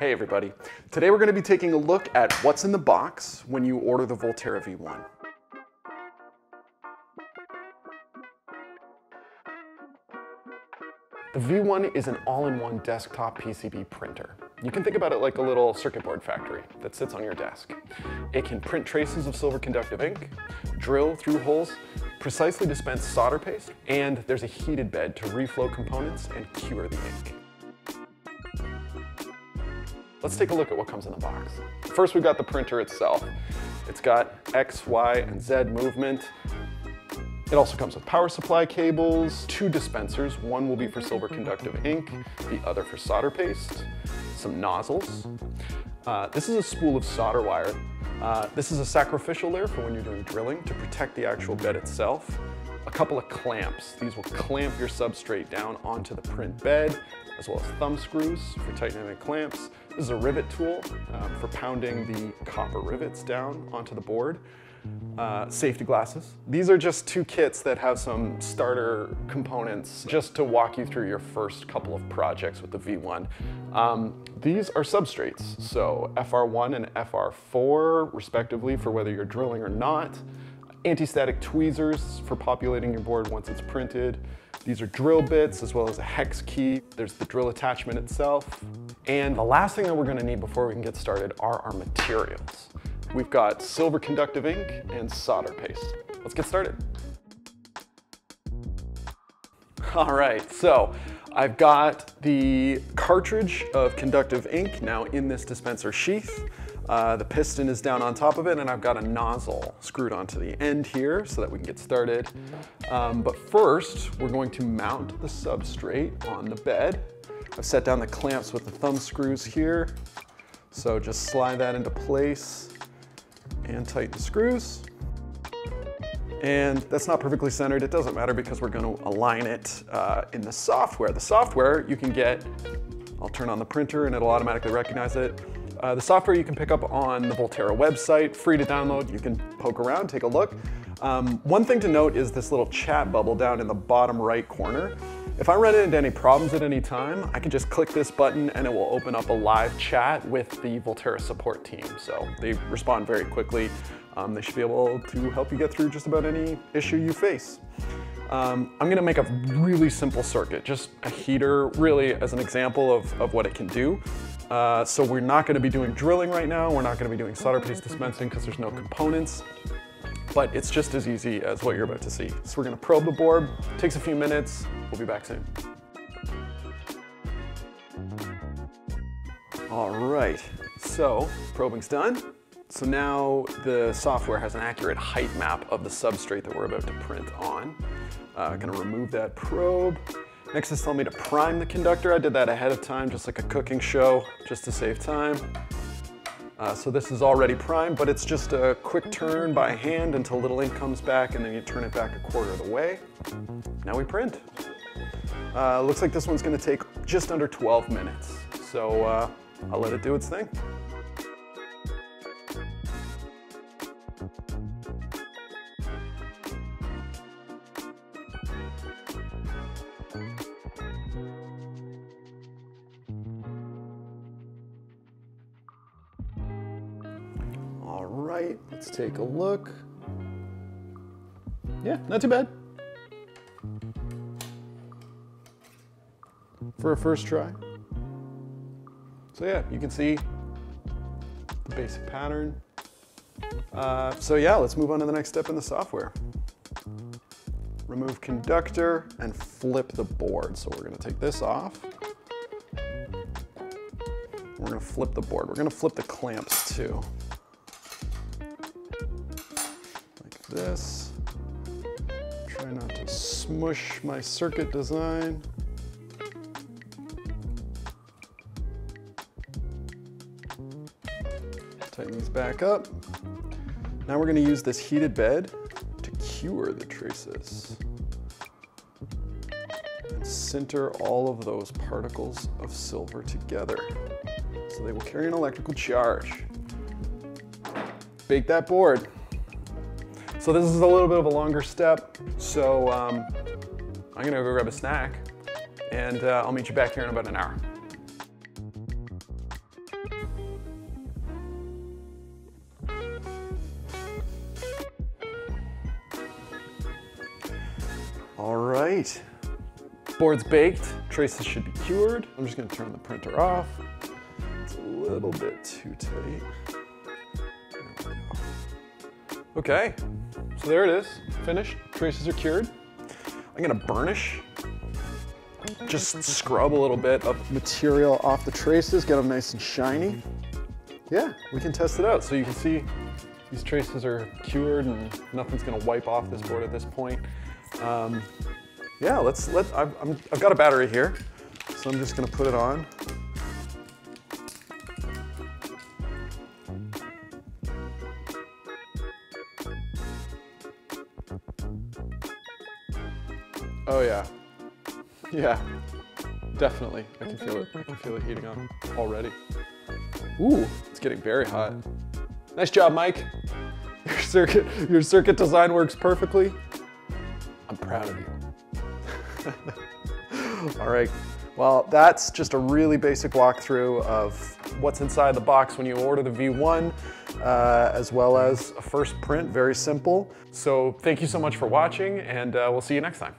Hey everybody. Today we're going to be taking a look at what's in the box when you order the Voltera V-One. The V-One is an all-in-one desktop PCB printer. You can think about it like a little circuit board factory that sits on your desk. It can print traces of silver conductive ink, drill through holes, precisely dispense solder paste, and there's a heated bed to reflow components and cure the ink. Let's take a look at what comes in the box. First, we've got the printer itself. It's got X, Y, and Z movement. It also comes with power supply cables, two dispensers. One will be for silver conductive ink, the other for solder paste, some nozzles. Uh, this is a spool of solder wire. Uh, this is a sacrificial layer for when you're doing drilling to protect the actual bed itself. A couple of clamps. These will clamp your substrate down onto the print bed as well as thumb screws for tightening the clamps. This is a rivet tool um, for pounding the copper rivets down onto the board. Uh, safety glasses. These are just two kits that have some starter components just to walk you through your first couple of projects with the V-One. Um, these are substrates, so FR1 and FR4 respectively for whether you're drilling or not. Anti-static tweezers for populating your board once it's printed. These are drill bits as well as a hex key. There's the drill attachment itself. And the last thing that we're gonna need before we can get started are our materials. We've got silver conductive ink and solder paste. Let's get started. All right, so I've got the cartridge of conductive ink now in this dispenser sheath. Uh, the piston is down on top of it and I've got a nozzle screwed onto the end here so that we can get started. Um, but first, we're going to mount the substrate on the bed. I've set down the clamps with the thumb screws here. So just slide that into place and tighten the screws. And that's not perfectly centered. It doesn't matter because we're gonna align it uh, in the software. The software you can get, I'll turn on the printer and it'll automatically recognize it. Uh, the software you can pick up on the Voltera website, free to download. You can poke around, take a look. Um, one thing to note is this little chat bubble down in the bottom right corner. If I run into any problems at any time, I can just click this button and it will open up a live chat with the Voltera support team. So they respond very quickly. Um, they should be able to help you get through just about any issue you face. Um, I'm gonna make a really simple circuit, just a heater, really as an example of, of what it can do. Uh, so we're not gonna be doing drilling right now. We're not gonna be doing solder paste dispensing because there's no components, but it's just as easy as what you're about to see. So we're gonna probe the board, takes a few minutes. We'll be back soon. All right, so probing's done. So now the software has an accurate height map of the substrate that we're about to print on. Uh, gonna remove that probe. Next is telling me to prime the conductor. I did that ahead of time, just like a cooking show, just to save time. Uh, so this is already primed, but it's just a quick turn by hand until little ink comes back and then you turn it back a quarter of the way. Now we print. Uh, looks like this one's gonna take just under 12 minutes. So uh, I'll let it do its thing. Let's take a look. Yeah, not too bad. For a first try. So yeah, you can see the basic pattern. Uh, so yeah, let's move on to the next step in the software. Remove conductor and flip the board. So we're gonna take this off. We're gonna flip the board. We're gonna flip the clamps too. This. Try not to smush my circuit design. Tighten these back up. Now we're gonna use this heated bed to cure the traces. And sinter all of those particles of silver together. So they will carry an electrical charge. Bake that board. So this is a little bit of a longer step. So um, I'm gonna go grab a snack and uh, I'll meet you back here in about an hour. All right, board's baked, traces should be cured. I'm just gonna turn the printer off. It's a little bit too tight. Okay, so there it is, finished. Traces are cured. I'm gonna burnish. Just scrub a little bit of material off the traces, get them nice and shiny. Yeah, we can test it out. So you can see these traces are cured and nothing's gonna wipe off this board at this point. Um, yeah, let's let, I've, i have got a battery here, so I'm just gonna put it on. Oh yeah, yeah, definitely. I can feel it, I can feel it heating up already. Ooh, it's getting very hot. Nice job, Mike. Your circuit, your circuit design works perfectly. I'm proud of you. All right, well, that's just a really basic walkthrough of what's inside the box when you order the V-One, uh, as well as a first print, very simple. So thank you so much for watching, and uh, we'll see you next time.